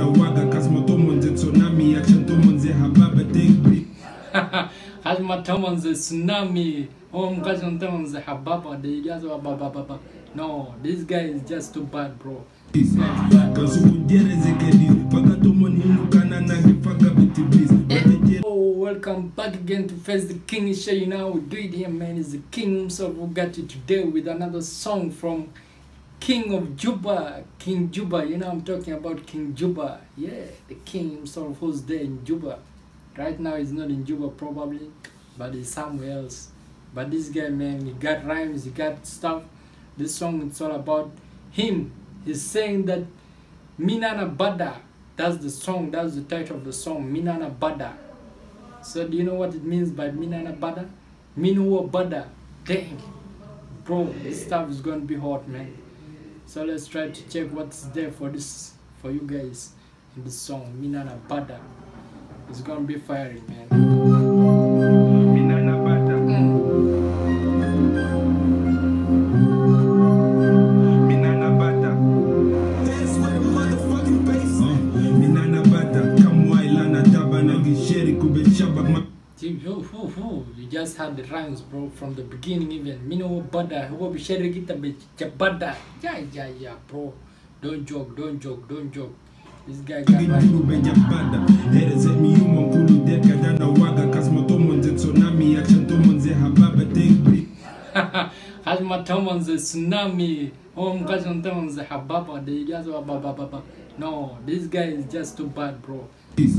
nawaga kasma tomonze tsunami action tomonze hababa take Hajma Tomon's tsunami. Oh, Mkashan Tomon's hababa. They just bababa. No, this guy is just too bad, bro. This guy is bad. kasukujerezekedi paka tomoni inukana nagifaka bitibis Oh, welcome back again to Face the King Show. You know, we do it here, man. It's the King himself who got you today with another song from King of Juba, King Juba. You know, I'm talking about King Juba. Yeah, the King himself who's there in Juba. Right now, he's not in Juba, probably, but he's somewhere else. But this guy, man, he got rhymes, he got stuff. This song, it's all about him. He's saying that Min Ana Bada. That's the song, that's the title of the song, Min Ana Bada. So do you know what it means by Min Ana Bada? Minuwa Bada. Dang. Bro, this stuff is gonna be hot, man. So let's try to check what's there for this for you guys in the song Minana Bada. It's gonna be fiery, man. You, just had the rhymes, bro, from the beginning even. Minuwa Bada, huwa bishari kita bada. Yeah, yeah, yeah, bro. Don't joke, don't joke, don't joke. This guy got rhymes. Gidulu beja bada Hereze miyuma nkulu deka dana waga kasma tomonze tsunami action tomonze hababa take Hajma Tomon's tsunami. Mkashan Tomon's hababa. They just bababa. No, this guy is just too bad, bro. This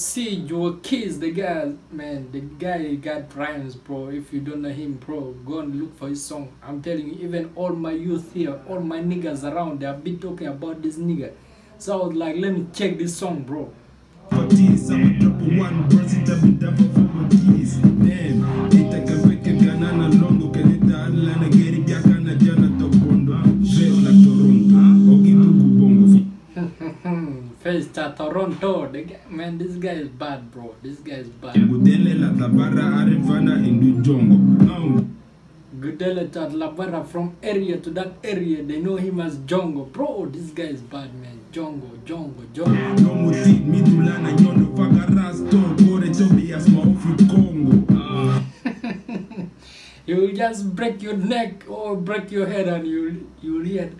MC Joe Keys, the guy, man, the guy got rhymes, bro. If you don't know him, bro, go and look for his song. I'm telling you, even all my youth here, all my niggas around, they have been talking about this nigga. So I was like, let me check this song, bro. Face Toronto, guy, man, this guy is bad, bro. This guy is bad. Gudele la tabara arifana indu jongo. Um, Gudele Tatlabara from area to that area, they know him as Jongo. Bro, this guy is bad, man. Jongo, Jongo, Jongo. no maofi Congo. you will just break your neck or break your head and you'll, you'll hear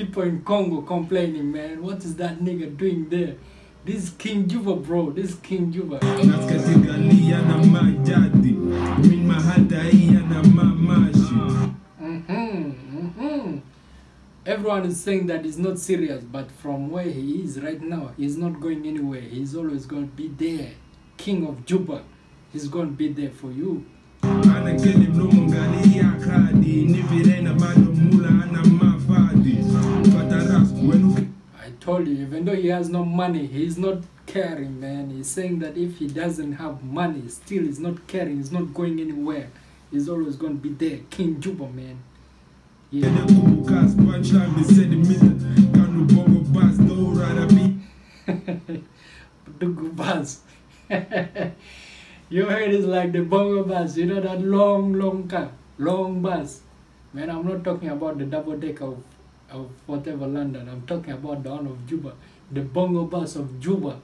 people in Congo complaining, man, what is that nigga doing there? This is King Juba, bro. This is King Juba. Hmm Everyone is saying that he's not serious, but from where he is right now, he's not going anywhere. He's always going to be there. King of Juba. He's going to be there for you. You, even though he has no money, he's not caring, man. He's saying that if he doesn't have money, still he's not caring, he's not going anywhere. He's always going to be there. King Juba, man. Yeah. kede kubukas, punchline be sedimented. Kanu bongo bas, do rada be. Dugu bus. Your head is like the bongo bus, you know that long, long car, long bus. Man, I'm not talking about the double deck of, of whatever London. I'm talking about the one of Juba, the bongo bus of Juba.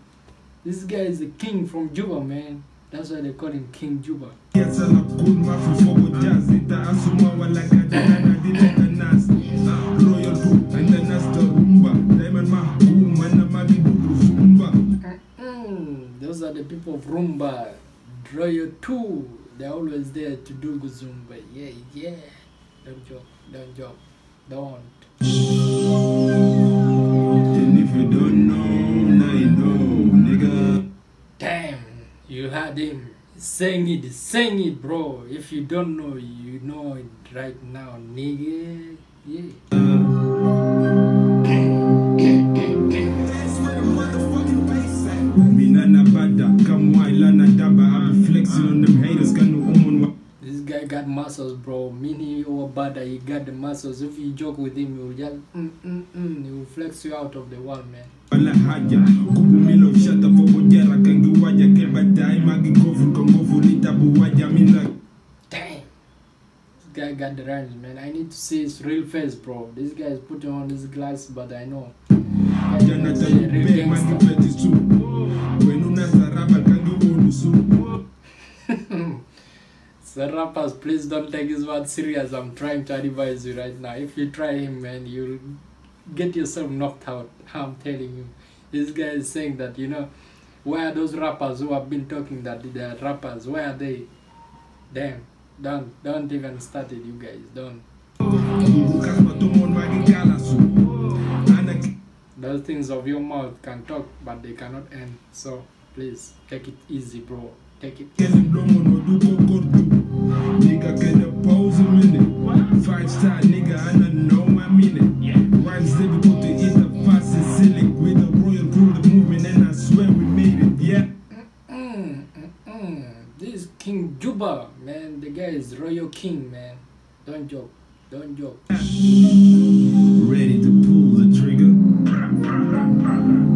This guy is the king from Juba, man. That's why they call him King Juba. Mm, those are the people of Rumba. Royal 2. They're always there to do Guzumba. Yeah, yeah. Don't joke, don't joke. Don't. Him saying it, saying it, bro. If you don't know, you know it right now, nigga. Yeah. This guy got muscles, bro. Mini or bada, he got the muscles. If you joke with him, he will just mm mm mm. He will flex you out of the wall, man magikovu kongovu litabuwa Dang. This guy got the range, man. I need to see his real face, bro. This guy is putting on his glass, but I know. Jonathan, rappers, please don't take his word serious. I'm trying to advise you right now. If you try him, man, you'll get yourself knocked out. I'm telling you. This guy is saying that, you know, where are those rappers who have been talking that they are rappers? Where are they? Damn. Don't don't even start it, you guys. Don't. Those things of your mouth can talk, but they cannot end. So please take it easy, bro. Take it. minute Five star nigga ana know my meaning Rhymes is Royal King, man. Don't joke. Don't joke. Ready to pull the trigger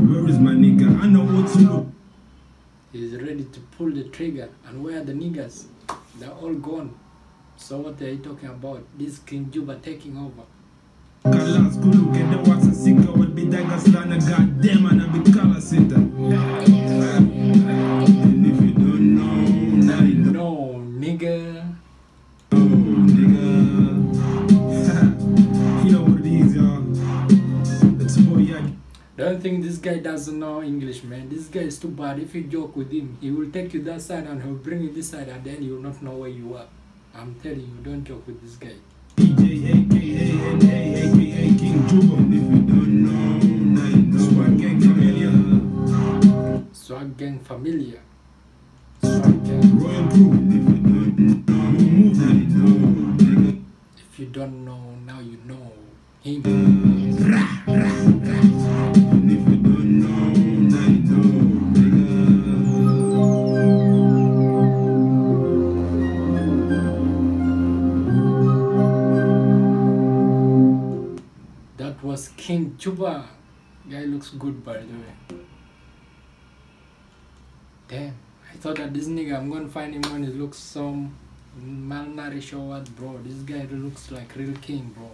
Where is my nigga? I know what to He's ready to pull the trigger. And where are the niggas? They're all gone. So what are you talking about? This King Juba taking over. Don't think this guy doesn't know English, man. This guy is too bad. If you joke with him, he will take you that side and he'll bring you this side, and then you will not know where you are. I'm telling you, don't joke with this guy. Swag gang familiar. Swag gang if you don't know, now you know, nigga. Juba. Guy looks good, by the way. Damn, I thought that this nigga, I'm gonna find him when he looks so malnourished or what, bro. This guy looks like real king, bro.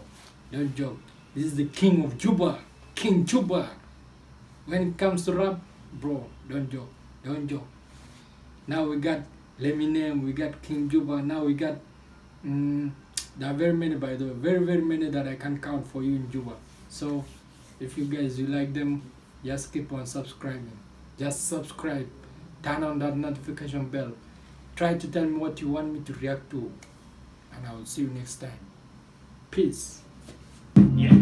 Don't joke. This is the king of Juba. King Juba. When it comes to rap, bro, don't joke. Don't joke. Now we got Leminem, we got King Juba, now we got mm, there are very many by the way, very very many that I can count for you in Juba. So if you guys you like them just keep on subscribing. Just subscribe. Turn on that notification bell. Try to tell me what you want me to react to. And i will see you next time. Peace. Yeah.